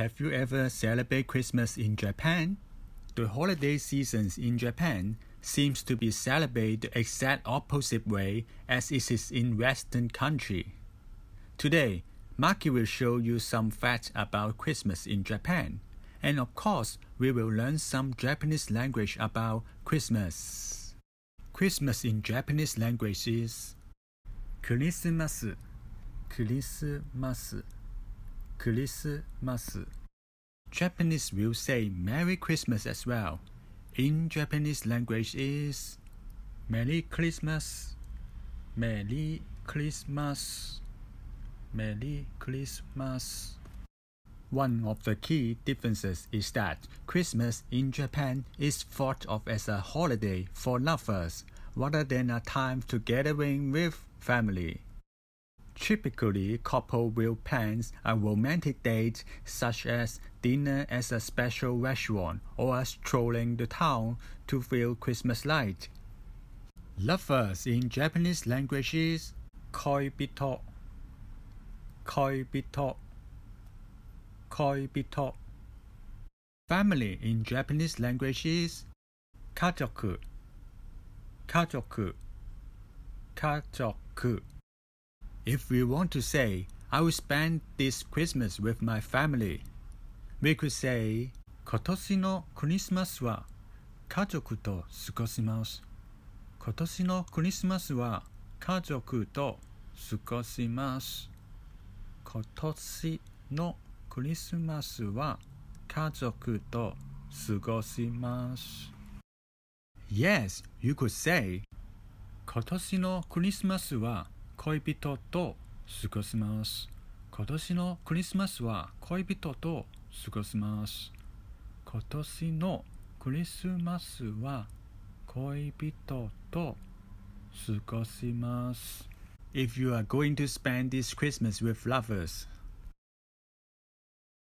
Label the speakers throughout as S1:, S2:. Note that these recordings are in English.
S1: Have you ever celebrated Christmas in Japan? The holiday seasons in Japan seems to be celebrated the exact opposite way as it is in Western country. Today, Maki will show you some facts about Christmas in Japan. And of course, we will learn some Japanese language about Christmas. Christmas in Japanese language is クリスマスクリスマス Christmas. Japanese will say Merry Christmas as well. In Japanese language is Merry Christmas. Merry Christmas. Merry Christmas. One of the key differences is that Christmas in Japan is thought of as a holiday for lovers rather than a time to gathering with family. Typically, couple will plan a romantic date such as dinner at a special restaurant or strolling the town to feel Christmas light. Lovers in Japanese language is koibito, koibito, koibito. Family in Japanese language is kazoku, kazoku. If we want to say, I will spend this Christmas with my family, we could say, 今年のクリスマスは家族と過ごします。今年のクリスマスは家族と過ごします。今年のクリスマスは家族と過ごします。Yes, you could say 今年のクリスマスは恋人と過ごします。今年のクリスマスは恋人と過ごします。今年のクリスマスは恋人と過ごします。If you are going to spend this Christmas with lovers,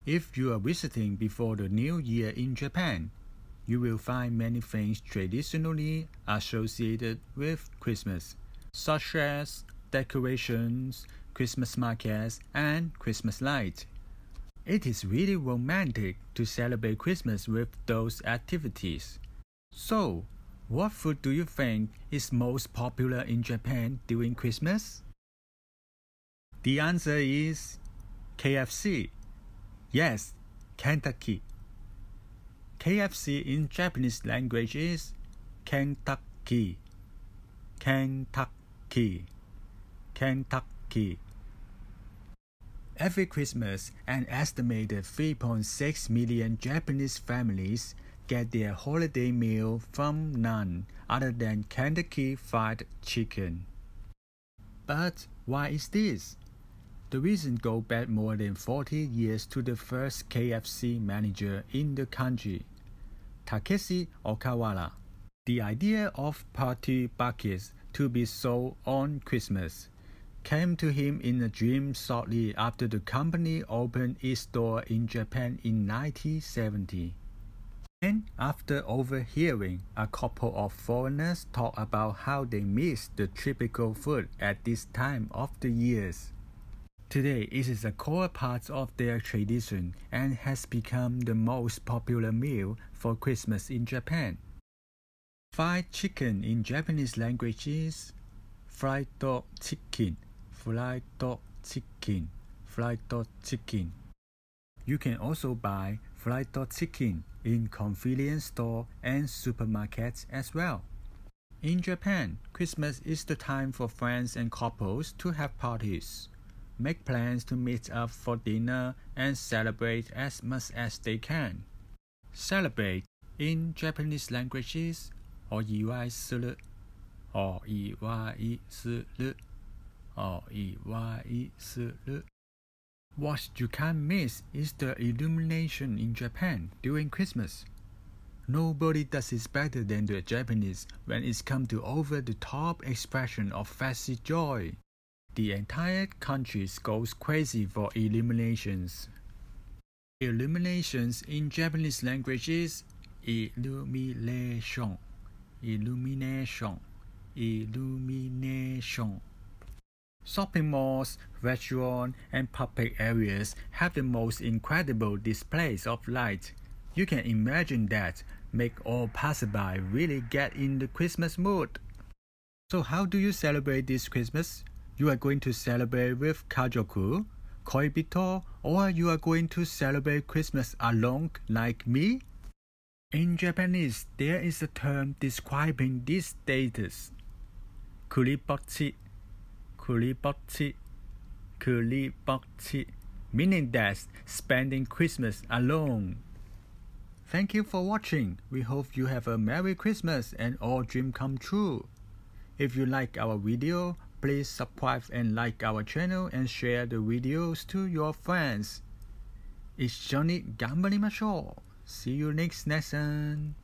S1: if you are visiting before the new year in Japan, you will find many things traditionally associated with Christmas, such as decorations, Christmas markets, and Christmas lights. It is really romantic to celebrate Christmas with those activities. So, what food do you think is most popular in Japan during Christmas? The answer is KFC. Yes, Kentucky. KFC in Japanese language is Kentucky. Kentucky. Kentucky. Every Christmas, an estimated 3.6 million Japanese families get their holiday meal from none other than Kentucky Fried Chicken. But why is this? The reason goes back more than 40 years to the first KFC manager in the country, Takeshi Okawara. The idea of party buckets to be sold on Christmas came to him in a dream shortly after the company opened its door in Japan in 1970. And after overhearing a couple of foreigners talk about how they miss the typical food at this time of the years. Today, it is a core part of their tradition and has become the most popular meal for Christmas in Japan. Fried chicken in Japanese language is fried chicken, fried chicken, fried chicken. You can also buy fried chicken in convenience store and supermarkets as well. In Japan, Christmas is the time for friends and couples to have parties make plans to meet up for dinner and celebrate as much as they can. Celebrate in Japanese languages or 意外するor 意外する or What you can't miss is the illumination in Japan during Christmas. Nobody does it better than the Japanese when it comes to over-the-top expression of festive joy. The entire country goes crazy for illuminations. Illuminations in Japanese language is illumination, illumination, illumination. Shopping malls, restaurants, and public areas have the most incredible displays of light. You can imagine that make all passerby really get in the Christmas mood. So how do you celebrate this Christmas? You are going to celebrate with kazoku, koibito, or you are going to celebrate Christmas alone like me? In Japanese, there is a term describing this status. Kuribochi, Kuribochi, kuribochi, meaning that spending Christmas alone. Thank you for watching. We hope you have a Merry Christmas and all dream come true. If you like our video, please subscribe and like our channel and share the videos to your friends. It's Johnny See you next lesson!